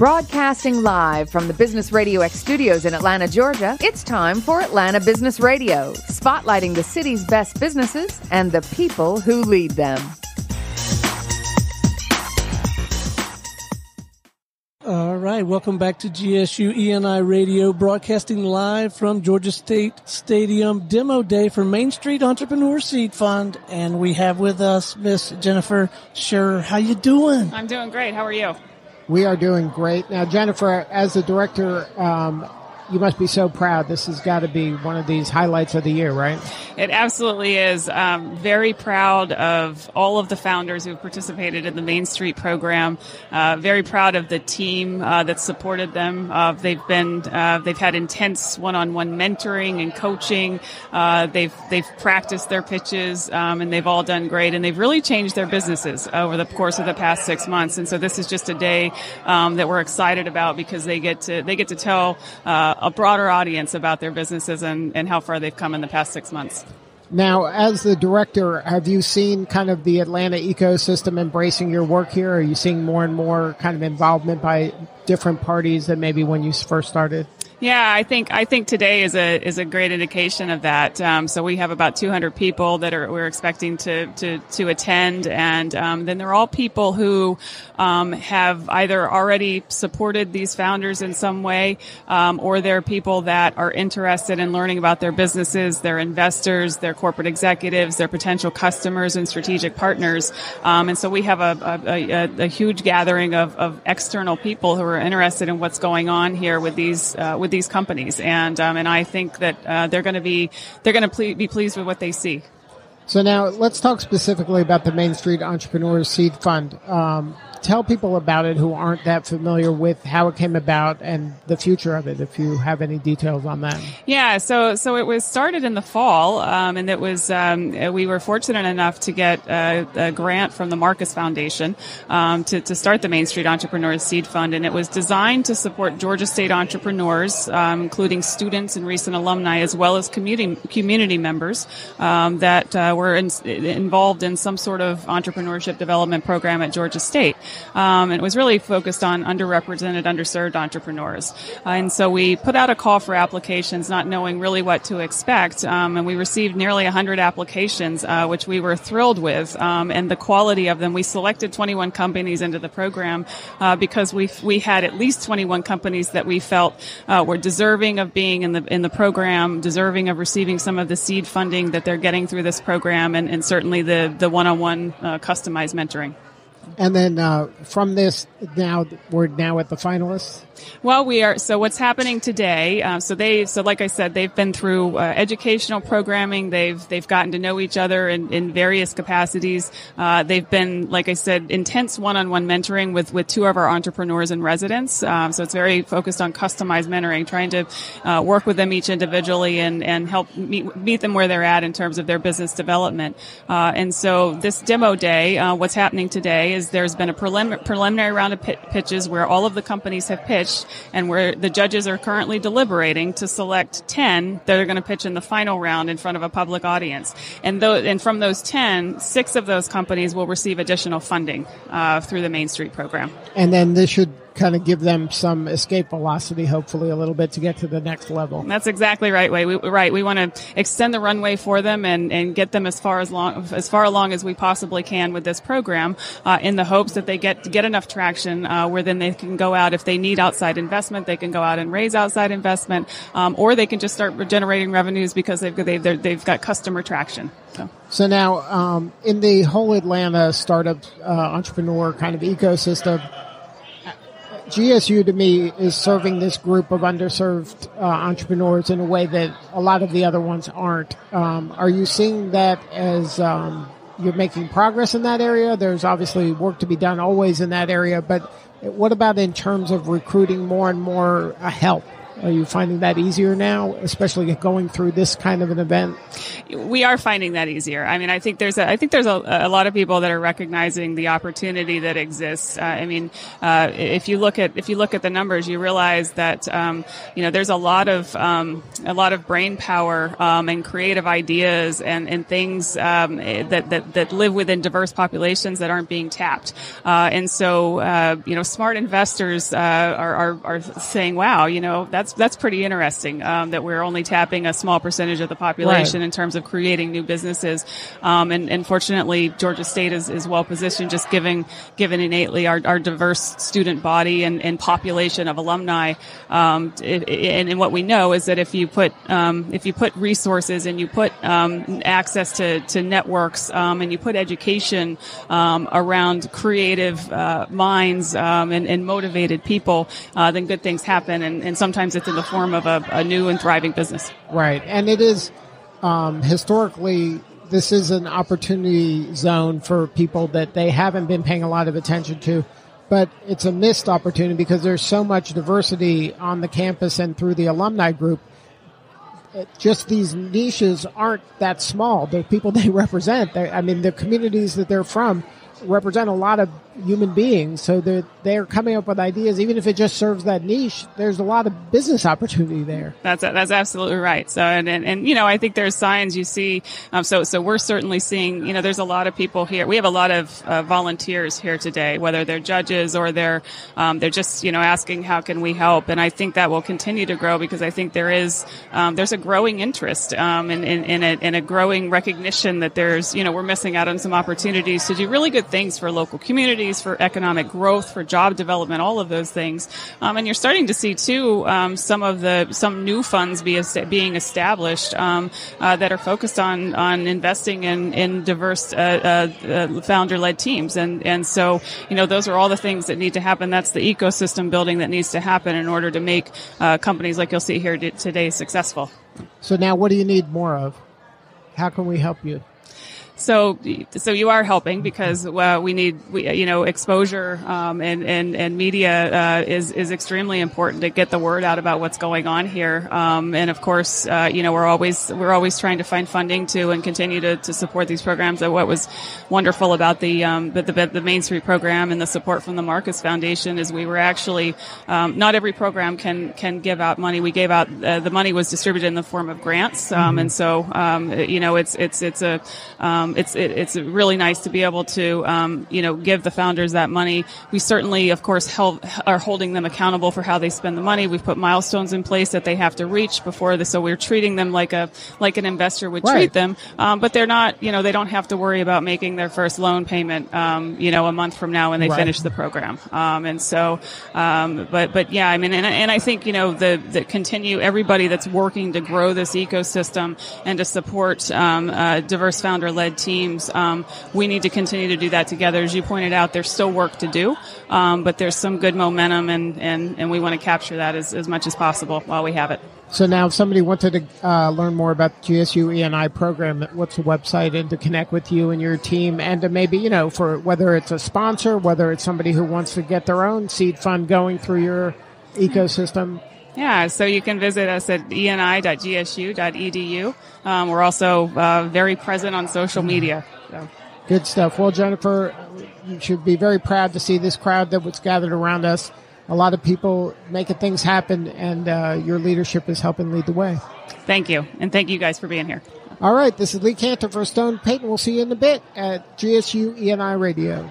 Broadcasting live from the Business Radio X studios in Atlanta, Georgia, it's time for Atlanta Business Radio, spotlighting the city's best businesses and the people who lead them. All right, welcome back to GSU ENI Radio, broadcasting live from Georgia State Stadium Demo Day for Main Street Entrepreneur Seed Fund, and we have with us Miss Jennifer Sherer. How you doing? I'm doing great. How are you? We are doing great. Now, Jennifer, as the director, um, you must be so proud. This has got to be one of these highlights of the year, right? It absolutely is. Um, very proud of all of the founders who participated in the Main Street program. Uh, very proud of the team uh, that supported them. Uh, they've been uh, they've had intense one-on-one mentoring and coaching. Uh, they've they've practiced their pitches um, and they've all done great. And they've really changed their businesses over the course of the past six months. And so this is just a day um, that we're excited about because they get to they get to tell uh, a broader audience about their businesses and, and how far they've come in the past six months. Now, as the director, have you seen kind of the Atlanta ecosystem embracing your work here? Are you seeing more and more kind of involvement by different parties than maybe when you first started? Yeah, I think I think today is a is a great indication of that. Um, so we have about 200 people that are we're expecting to to to attend, and um, then they're all people who um, have either already supported these founders in some way, um, or they're people that are interested in learning about their businesses, their investors, their corporate executives, their potential customers and strategic partners. Um, and so we have a, a, a, a huge gathering of, of external people who are interested in what's going on here with these uh, with with these companies, and um, and I think that uh, they're going to be they're going to ple- be pleased with what they see. So now let's talk specifically about the Main Street Entrepreneurs Seed Fund. Um, tell people about it who aren't that familiar with how it came about and the future of it, if you have any details on that. Yeah, so so it was started in the fall, um, and it was um, we were fortunate enough to get a, a grant from the Marcus Foundation um, to, to start the Main Street Entrepreneurs Seed Fund, and it was designed to support Georgia State entrepreneurs, um, including students and recent alumni, as well as community community members um, that uh, were in, involved in some sort of entrepreneurship development program at Georgia State. Um, it was really focused on underrepresented, underserved entrepreneurs. Uh, and so we put out a call for applications, not knowing really what to expect. Um, and we received nearly 100 applications, uh, which we were thrilled with. Um, and the quality of them, we selected 21 companies into the program uh, because we we had at least 21 companies that we felt uh, were deserving of being in the in the program, deserving of receiving some of the seed funding that they're getting through this program, and, and certainly the the one-on-one uh, customized mentoring. And then uh, from this, now we're now at the finalists. Well, we are. So what's happening today? Uh, so they, so like I said, they've been through uh, educational programming. They've they've gotten to know each other in, in various capacities. Uh, they've been, like I said, intense one-on-one mentoring with with two of our entrepreneurs and residents. Um, so it's very focused on customized mentoring, trying to uh, work with them each individually and and help meet meet them where they're at in terms of their business development. Uh, and so this demo day, uh, what's happening today is there's been a prelim- preliminary round of pitches where all of the companies have pitched and where the judges are currently deliberating to select 10 that are going to pitch in the final round in front of a public audience. And, th- and from those 10, six of those companies will receive additional funding uh, through the Main Street program. And then this should kind of give them some escape velocity, hopefully a little bit to get to the next level. That's exactly right. Way we, right. We want to extend the runway for them and, and get them as far as long as far along as we possibly can with this program, uh, in the hopes that they get get enough traction uh, where then they can go out if they need outside investment, they can go out and raise outside investment, um, or they can just start generating revenues because they've they've they've got customer traction. So. So now, um, in the whole Atlanta startup uh, entrepreneur kind of ecosystem, GSU to me is serving this group of underserved uh, entrepreneurs in a way that a lot of the other ones aren't. Um, are you seeing that as um, you're making progress in that area? There's obviously work to be done always in that area, but what about in terms of recruiting more and more uh, help Are you finding that easier now, especially going through this kind of an event? We are finding that easier. I mean, I think there's a, I think there's a, a lot of people that are recognizing the opportunity that exists. Uh, I mean, uh, if you look at if you look at the numbers, you realize that um, you know there's a lot of um, a lot of brain power um, and creative ideas and and things um, that, that that live within diverse populations that aren't being tapped. Uh, and so, uh, you know, smart investors uh, are, are are saying, "Wow, you know, that's that's that's pretty interesting um, that we're only tapping a small percentage of the population right. in terms of creating new businesses. Um, and, and, fortunately, Georgia State is, is well positioned, just giving given innately our, our diverse student body and, and population of alumni. Um, it, and, and, what we know is that if you put um, if you put resources and you put um, access to to networks um, and you put education around creative uh, minds and, and, motivated people, uh, then good things happen. And, and sometimes it's in the form of a, a new and thriving business. Right. And it is um, historically this is an opportunity zone for people that they haven't been paying a lot of attention to but it's a missed opportunity because there's so much diversity on the campus and through the alumni group. It, just these niches aren't that small. The people they represent, I mean, the communities that they're from represent a lot of human beings. So they're, they're coming up with ideas, even if it just serves that niche, there's a lot of business opportunity there. That's, that's absolutely right. So, and, and, and you know, I think there's signs you see. Um, so, so we're certainly seeing, you know, there's a lot of people here. We have a lot of uh, volunteers here today, whether they're judges or they're, um, they're just, you know, asking how can we help? And I think that will continue to grow because I think there is, um, there's a growing interest, um, in, in, in, a, in a growing recognition that there's, you know, we're missing out on some opportunities to do really good things for local communities, for economic growth, for job development, all of those things. Um, and you're starting to see too um, some of the some new funds be being established um, uh, that are focused on on investing in in diverse uh, uh, uh founder led teams. And and so you know those are all the things that need to happen. That's the ecosystem building that needs to happen in order to make uh, companies like you'll see here today successful. So now, what do you need more of? How can we help you? So, so you are helping because uh, we need, we, you know, exposure um, and and and media uh, is is extremely important to get the word out about what's going on here. Um, and of course, uh, you know, we're always we're always trying to find funding to and continue to, to support these programs. And what was wonderful about the, um, the, the the Main Street program and the support from the Marcus Foundation is we were actually um, not every program can can give out money. We gave out uh, the money was distributed in the form of grants, um, mm-hmm. and so um, you know, it's it's it's a um, it's it, it's really nice to be able to um, you know give the founders that money. We certainly, of course, help, are holding them accountable for how they spend the money. We've put milestones in place that they have to reach before this, so we're treating them like a like an investor would right. treat them. Um, but they're not, you know, they don't have to worry about making their first loan payment, um, you know, a month from now when they right. finish the program. Um, and so, um, but but yeah, I mean, and, and I think you know the the continue everybody that's working to grow this ecosystem and to support um, uh, diverse founder led teams. Um, we need to continue to do that together. As you pointed out, there's still work to do, um, but there's some good momentum, and, and, and we want to capture that as, as much as possible while we have it. So now, if somebody wanted to uh, learn more about the GSU ENI program, what's the website and to connect with you and your team, and to maybe you know for whether it's a sponsor, whether it's somebody who wants to get their own seed fund going through your ecosystem. Yeah, so you can visit us at eni.gsu.edu. Um, we're also uh, very present on social media. So. Good stuff. Well, Jennifer, you should be very proud to see this crowd that was gathered around us. A lot of people making things happen, and uh, your leadership is helping lead the way. Thank you, and thank you guys for being here. All right, this is Lee Kantor for Stone Payton. We'll see you in a bit at GSU ENI Radio.